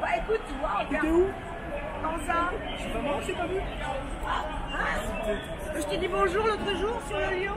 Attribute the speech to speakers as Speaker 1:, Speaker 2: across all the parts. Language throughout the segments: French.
Speaker 1: Bah écoute, tu vois, regarde.
Speaker 2: T'es où
Speaker 1: Dans un.
Speaker 2: Je suis pas mort, j'ai pas vu.
Speaker 1: Je t'ai dit bonjour l'autre jour sur le lion.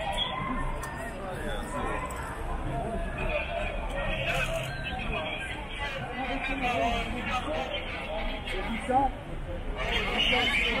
Speaker 2: Restez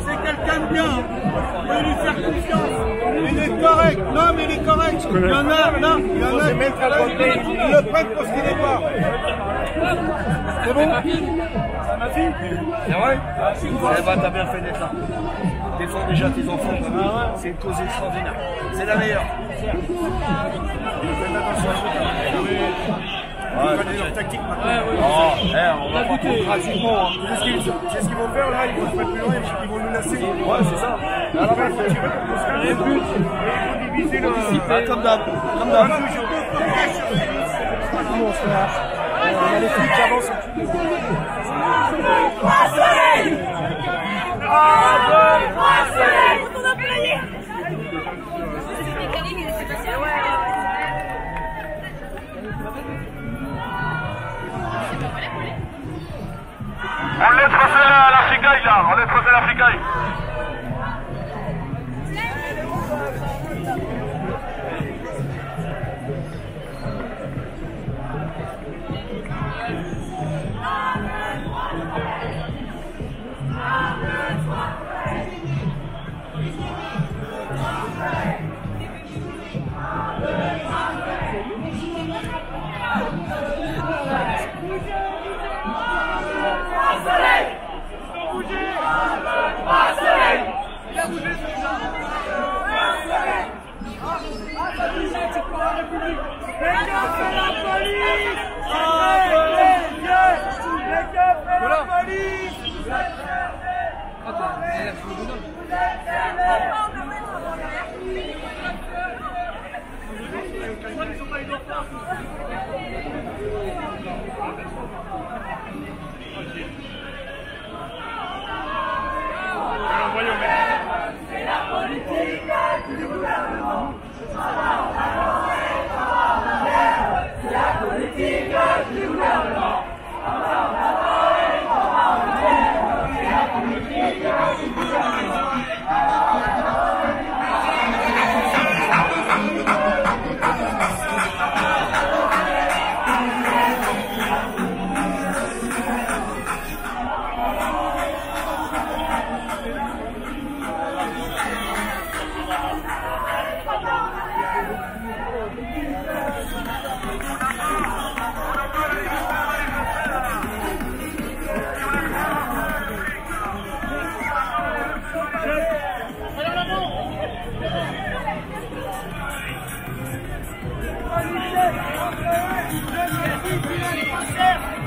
Speaker 3: C'est quelqu'un de bien. Vous pouvez lui faire confiance. Il est correct. Non, mais il est correct. Il y en a, là, il y en a. Ils le prennent parce qu'il est pas. C'est bon
Speaker 2: Ma fille
Speaker 4: C'est vrai Eh ben, t'as bien fait d'être là. Défends déjà tes enfants. C'est une cause extraordinaire. C'est la meilleure. Vous.
Speaker 3: On connaît leur tactique maintenant.
Speaker 4: Oh, eh, on va pas gratuitement. hein.
Speaker 3: C'est ce qu'ils vont faire là, ils vont se mettre plus loin, ils vont nous lasser.
Speaker 4: Ouais, c'est ça.
Speaker 3: À la fin, il faut tirer calmer. Et ils vont diviser le.
Speaker 4: Ah, comme d'hab. Comme d'hab.
Speaker 5: Passei! Ah!
Speaker 3: Le